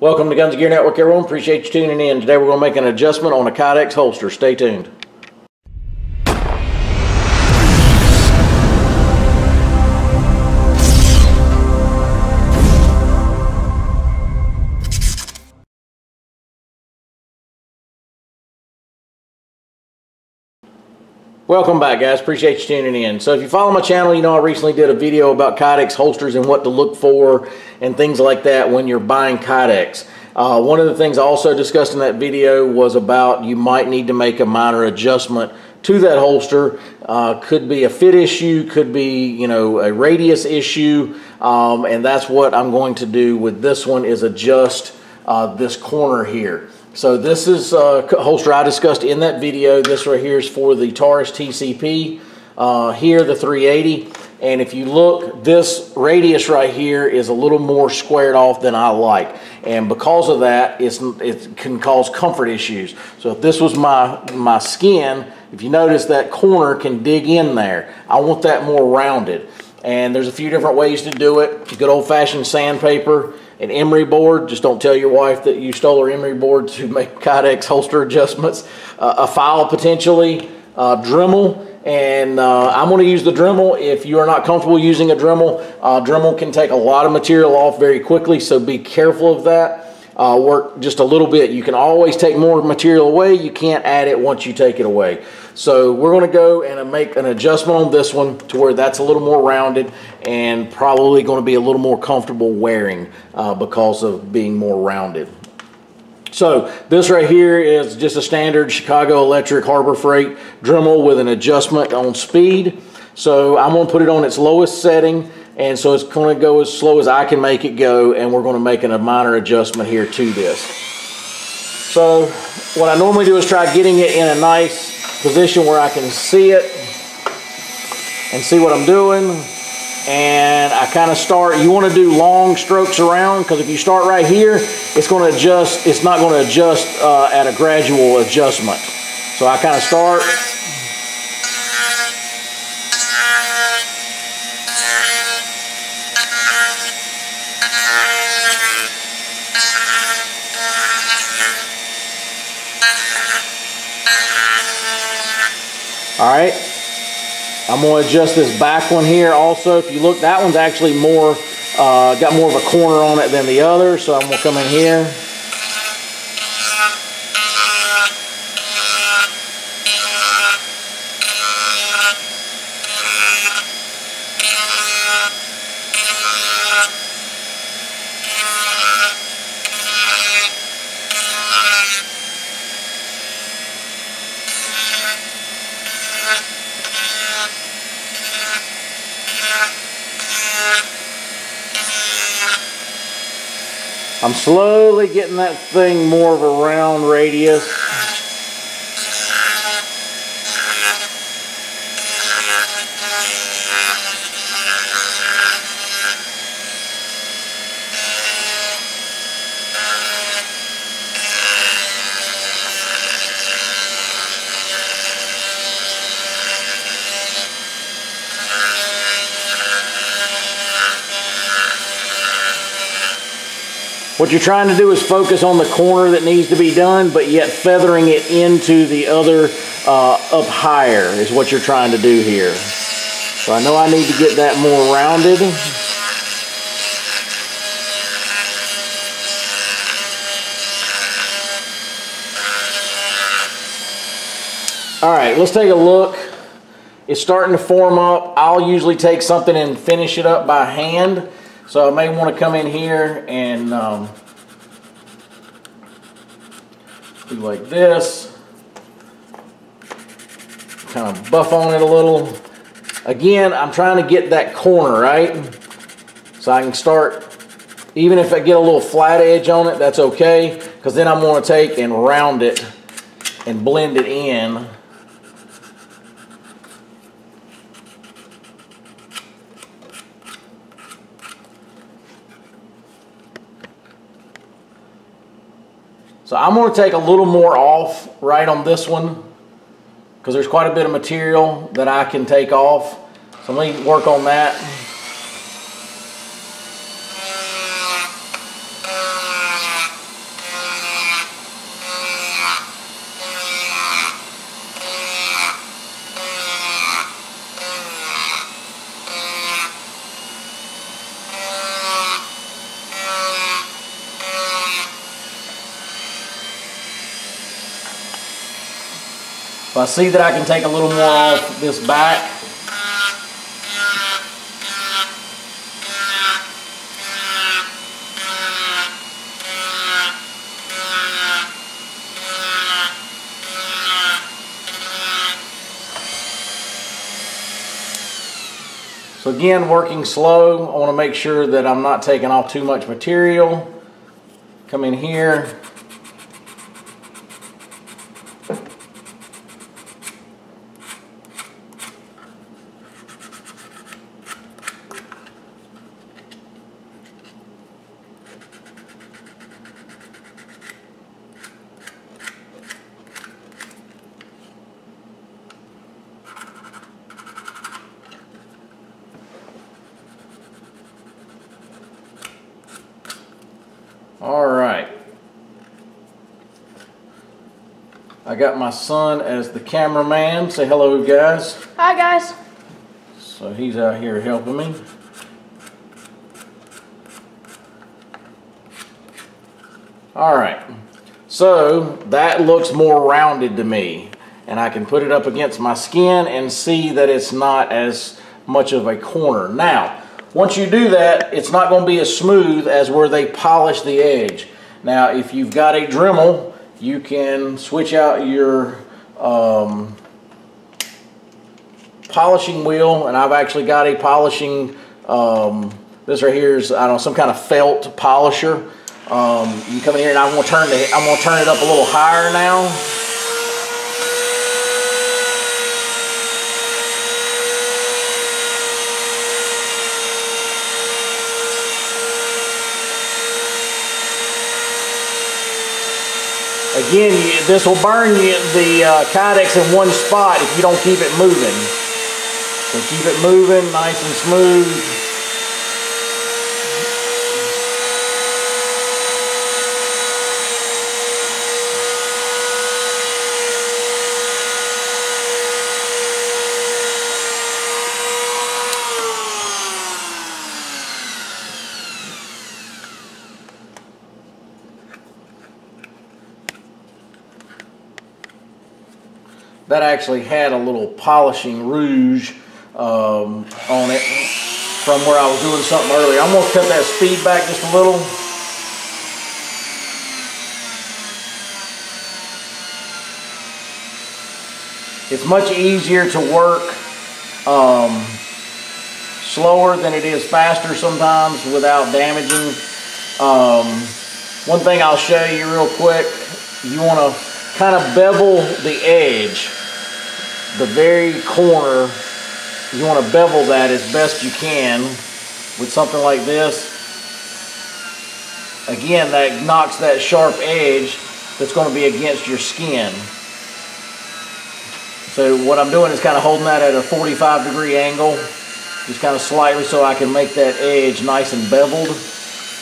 Welcome to Guns and Gear Network, everyone. Appreciate you tuning in. Today we're going to make an adjustment on a Kydex holster. Stay tuned. Welcome back guys, appreciate you tuning in. So if you follow my channel, you know I recently did a video about Kydex holsters and what to look for and things like that when you're buying Kydex. Uh, one of the things I also discussed in that video was about you might need to make a minor adjustment to that holster. Uh, could be a fit issue, could be you know a radius issue, um, and that's what I'm going to do with this one is adjust uh, this corner here. So this is a holster I discussed in that video. This right here is for the Taurus TCP. Uh, here, the 380. And if you look, this radius right here is a little more squared off than I like. And because of that, it's, it can cause comfort issues. So if this was my, my skin, if you notice that corner can dig in there. I want that more rounded. And there's a few different ways to do it. Good old fashioned sandpaper an emery board. Just don't tell your wife that you stole her emery board to make Kydex holster adjustments. Uh, a file potentially, uh, Dremel. And uh, I'm going to use the Dremel. If you are not comfortable using a Dremel, uh, Dremel can take a lot of material off very quickly, so be careful of that. Uh, work just a little bit. You can always take more material away. You can't add it once you take it away. So we're going to go and make an adjustment on this one to where that's a little more rounded and probably going to be a little more comfortable wearing uh, because of being more rounded. So this right here is just a standard Chicago Electric Harbor Freight Dremel with an adjustment on speed. So I'm going to put it on its lowest setting and so it's going to go as slow as I can make it go and we're going to make a minor adjustment here to this. So what I normally do is try getting it in a nice position where I can see it and see what I'm doing. And I kind of start, you want to do long strokes around because if you start right here, it's going to adjust, it's not going to adjust uh, at a gradual adjustment. So I kind of start All right. I'm going to adjust this back one here also. If you look, that one's actually more, uh, got more of a corner on it than the other. So I'm going to come in here. I'm slowly getting that thing more of a round radius. What you're trying to do is focus on the corner that needs to be done, but yet feathering it into the other uh, up higher is what you're trying to do here. So I know I need to get that more rounded. All right, let's take a look. It's starting to form up. I'll usually take something and finish it up by hand. So I may want to come in here and um, do like this. Kind of buff on it a little. Again, I'm trying to get that corner, right? So I can start, even if I get a little flat edge on it, that's okay. Because then I'm going to take and round it and blend it in. So I'm going to take a little more off right on this one because there's quite a bit of material that I can take off. So let me work on that. I see that I can take a little more off this back, So again, working slow. I want to make sure that I'm not taking off too much material. Come in here. All right. I got my son as the cameraman. Say hello, guys. Hi guys. So he's out here helping me. All right. So that looks more rounded to me. And I can put it up against my skin and see that it's not as much of a corner. Now, once you do that, it's not going to be as smooth as where they polish the edge. Now, if you've got a Dremel, you can switch out your um, polishing wheel, and I've actually got a polishing, um, this right here is, I don't know, some kind of felt polisher. Um, you come in here and I'm gonna turn the, I'm gonna turn it up a little higher now. Again, this will burn you the uh, Kydex in one spot if you don't keep it moving. So keep it moving nice and smooth. That actually had a little polishing rouge um, on it from where I was doing something earlier. I'm going to cut that speed back just a little. It's much easier to work um, slower than it is faster sometimes without damaging. Um, one thing I'll show you real quick, you want to kind of bevel the edge the very corner, you want to bevel that as best you can with something like this. Again, that knocks that sharp edge that's going to be against your skin. So what I'm doing is kind of holding that at a 45 degree angle, just kind of slightly so I can make that edge nice and beveled.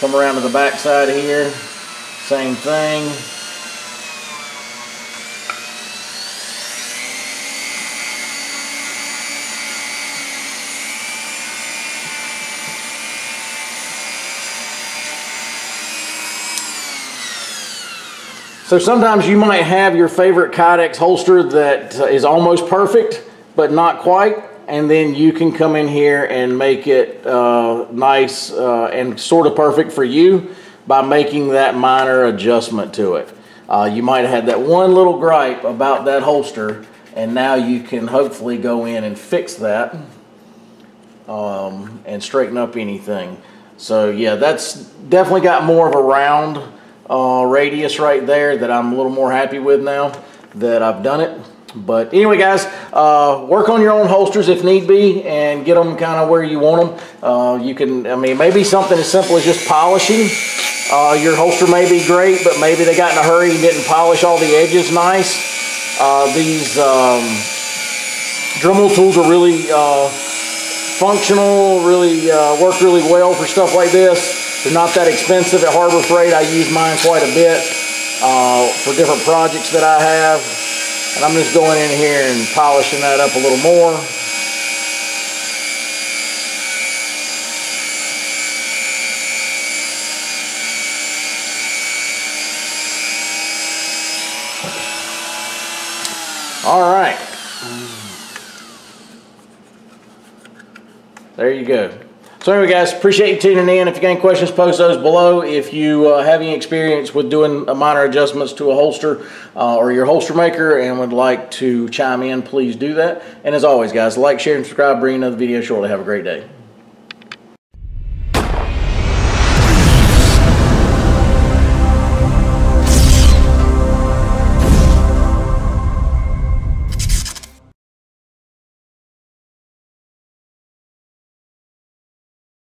Come around to the back side here, same thing. So sometimes you might have your favorite Kydex holster that is almost perfect, but not quite. And then you can come in here and make it uh, nice uh, and sort of perfect for you by making that minor adjustment to it. Uh, you might have had that one little gripe about that holster and now you can hopefully go in and fix that um, and straighten up anything. So yeah, that's definitely got more of a round uh, radius right there that I'm a little more happy with now that I've done it. But anyway, guys, uh, work on your own holsters if need be and get them kind of where you want them. Uh, you can, I mean, maybe something as simple as just polishing. Uh, your holster may be great, but maybe they got in a hurry and didn't polish all the edges nice. Uh, these um, Dremel tools are really uh, functional, really uh, work really well for stuff like this. They're not that expensive at Harbor Freight. I use mine quite a bit uh, for different projects that I have. And I'm just going in here and polishing that up a little more. All right. There you go. So anyway, guys, appreciate you tuning in. If you got any questions, post those below. If you uh, have any experience with doing minor adjustments to a holster uh, or your holster maker and would like to chime in, please do that. And as always, guys, like, share, and subscribe. Bring another video shortly. Have a great day.